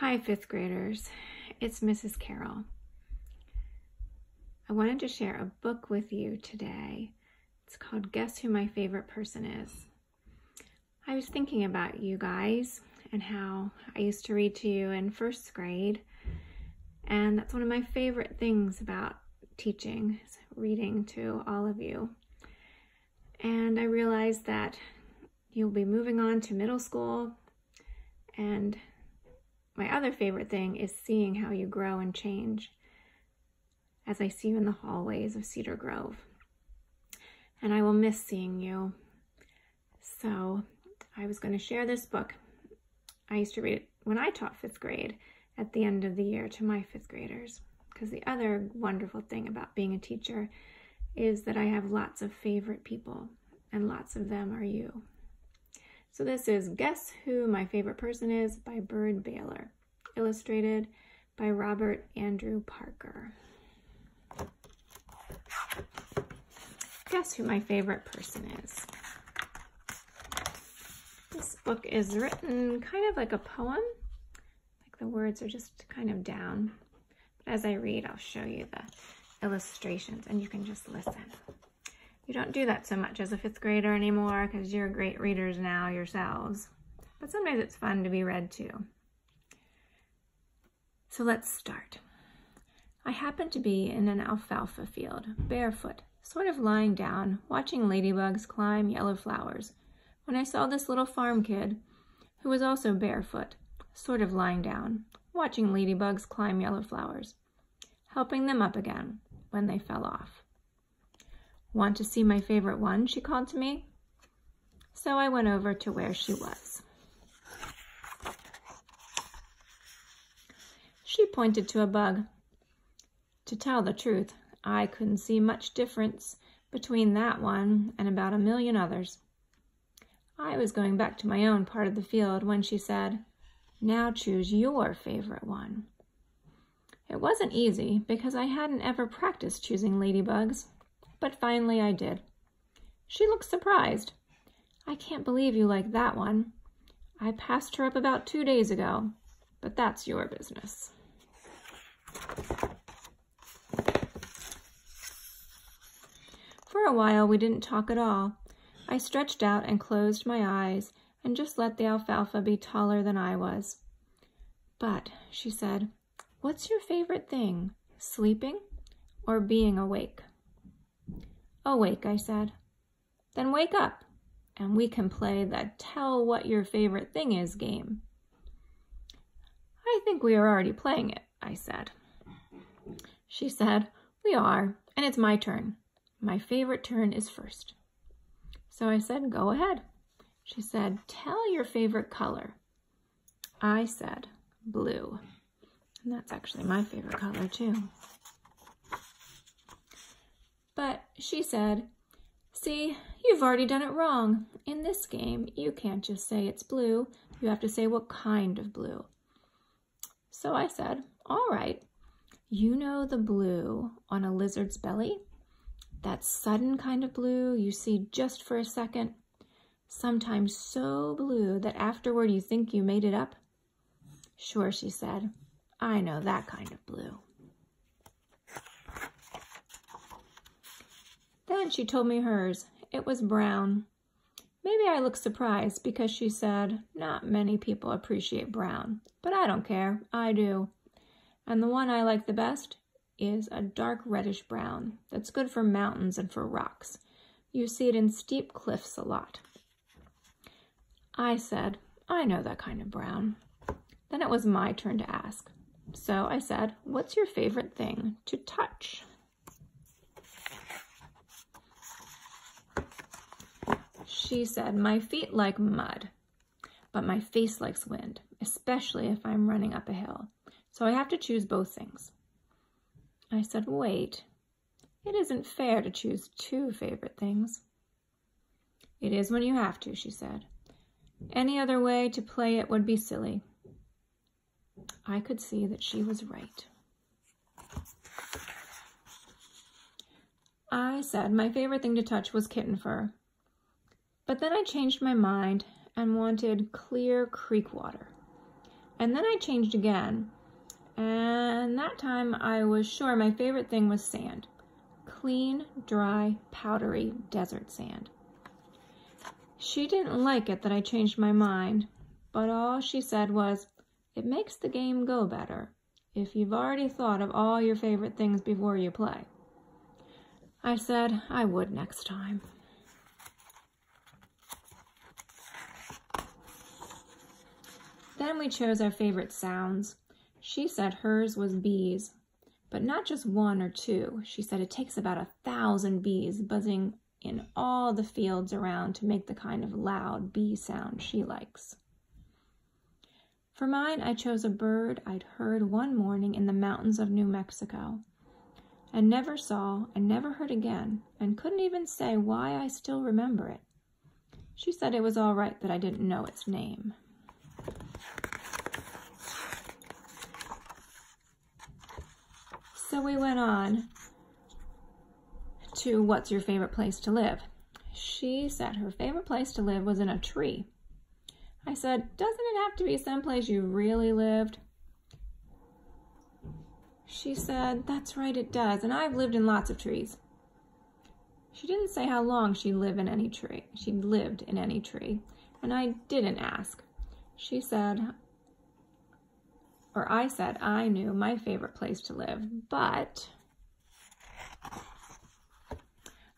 Hi, fifth graders. It's Mrs. Carroll. I wanted to share a book with you today. It's called Guess Who My Favorite Person Is. I was thinking about you guys and how I used to read to you in first grade. And that's one of my favorite things about teaching, is reading to all of you. And I realized that you'll be moving on to middle school and my other favorite thing is seeing how you grow and change as I see you in the hallways of Cedar Grove. And I will miss seeing you. So I was going to share this book. I used to read it when I taught fifth grade at the end of the year to my fifth graders. Because the other wonderful thing about being a teacher is that I have lots of favorite people, and lots of them are you. So this is Guess Who My Favorite Person Is by Byrd Baylor, illustrated by Robert Andrew Parker. Guess who my favorite person is? This book is written kind of like a poem, like the words are just kind of down. But as I read, I'll show you the illustrations and you can just listen. You don't do that so much as a fifth grader anymore because you're great readers now yourselves. But sometimes it's fun to be read to. So let's start. I happened to be in an alfalfa field, barefoot, sort of lying down, watching ladybugs climb yellow flowers, when I saw this little farm kid, who was also barefoot, sort of lying down, watching ladybugs climb yellow flowers, helping them up again when they fell off. Want to see my favorite one? She called to me. So I went over to where she was. She pointed to a bug. To tell the truth, I couldn't see much difference between that one and about a million others. I was going back to my own part of the field when she said, now choose your favorite one. It wasn't easy because I hadn't ever practiced choosing ladybugs but finally I did. She looked surprised. I can't believe you like that one. I passed her up about two days ago, but that's your business. For a while, we didn't talk at all. I stretched out and closed my eyes and just let the alfalfa be taller than I was. But, she said, what's your favorite thing, sleeping or being awake? Awake, I said. Then wake up, and we can play the tell what your favorite thing is game. I think we are already playing it, I said. She said, we are, and it's my turn. My favorite turn is first. So I said, go ahead. She said, tell your favorite color. I said, blue. And that's actually my favorite color too. But she said, See, you've already done it wrong. In this game, you can't just say it's blue. You have to say what kind of blue. So I said, all right, you know the blue on a lizard's belly? That sudden kind of blue you see just for a second, sometimes so blue that afterward you think you made it up? Sure, she said, I know that kind of blue. Then she told me hers. It was brown. Maybe I looked surprised because she said, not many people appreciate brown, but I don't care. I do. And the one I like the best is a dark reddish brown that's good for mountains and for rocks. You see it in steep cliffs a lot. I said, I know that kind of brown. Then it was my turn to ask. So I said, what's your favorite thing to touch? She said, my feet like mud, but my face likes wind, especially if I'm running up a hill. So I have to choose both things. I said, wait, it isn't fair to choose two favorite things. It is when you have to, she said. Any other way to play it would be silly. I could see that she was right. I said my favorite thing to touch was kitten fur. But then I changed my mind and wanted clear creek water. And then I changed again. And that time I was sure my favorite thing was sand. Clean, dry, powdery desert sand. She didn't like it that I changed my mind, but all she said was, it makes the game go better if you've already thought of all your favorite things before you play. I said I would next time. Then we chose our favorite sounds. She said hers was bees, but not just one or two. She said it takes about a thousand bees buzzing in all the fields around to make the kind of loud bee sound she likes. For mine, I chose a bird I'd heard one morning in the mountains of New Mexico and never saw and never heard again and couldn't even say why I still remember it. She said it was all right that I didn't know its name. So we went on to what's your favorite place to live? She said her favorite place to live was in a tree. I said, doesn't it have to be someplace you really lived? She said, that's right, it does, and I've lived in lots of trees. She didn't say how long she lived in any tree. She lived in any tree, and I didn't ask. She said, or I said I knew my favorite place to live, but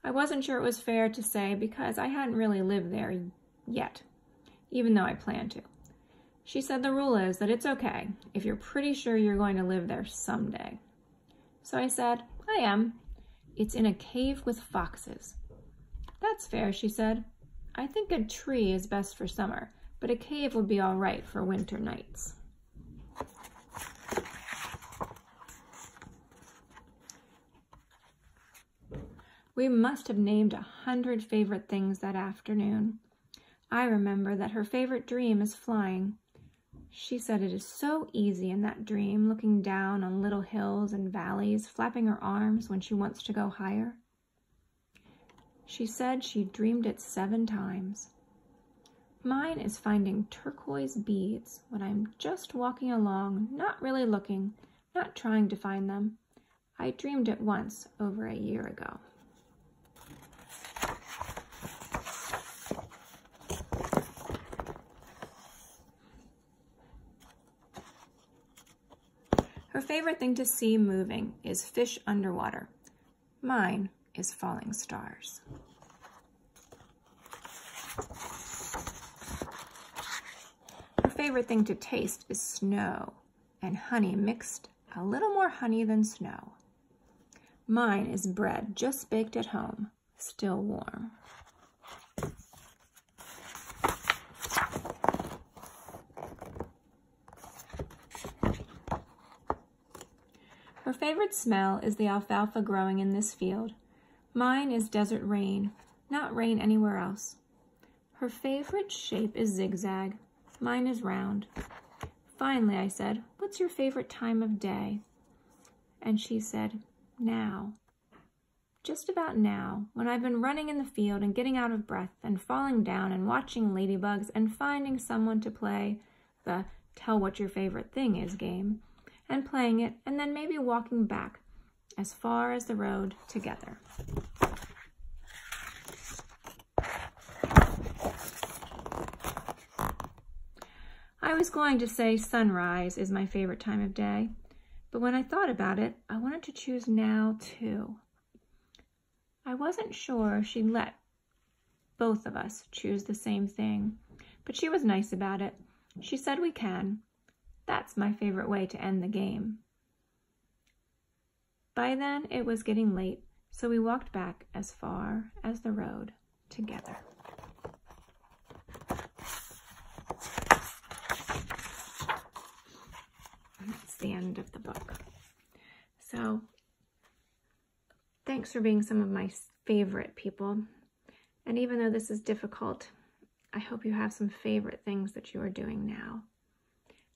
I wasn't sure it was fair to say because I hadn't really lived there yet even though I plan to. She said the rule is that it's okay if you're pretty sure you're going to live there someday. So I said, I am. It's in a cave with foxes. That's fair, she said. I think a tree is best for summer, but a cave would be all right for winter nights. We must have named a hundred favorite things that afternoon. I remember that her favorite dream is flying. She said it is so easy in that dream, looking down on little hills and valleys, flapping her arms when she wants to go higher. She said she dreamed it seven times. Mine is finding turquoise beads when I'm just walking along, not really looking, not trying to find them. I dreamed it once over a year ago. Her favorite thing to see moving is fish underwater. Mine is falling stars. Her favorite thing to taste is snow and honey mixed a little more honey than snow. Mine is bread just baked at home, still warm. Favorite smell is the alfalfa growing in this field. Mine is desert rain, not rain anywhere else. Her favorite shape is zigzag. Mine is round. Finally, I said, what's your favorite time of day? And she said, now. Just about now, when I've been running in the field and getting out of breath and falling down and watching ladybugs and finding someone to play the tell what your favorite thing is game, and playing it, and then maybe walking back as far as the road together. I was going to say sunrise is my favorite time of day, but when I thought about it, I wanted to choose now too. I wasn't sure she'd let both of us choose the same thing, but she was nice about it. She said we can, that's my favorite way to end the game. By then, it was getting late, so we walked back as far as the road together. that's the end of the book. So, thanks for being some of my favorite people. And even though this is difficult, I hope you have some favorite things that you are doing now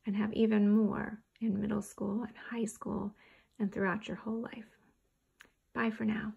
and have even more in middle school and high school and throughout your whole life. Bye for now.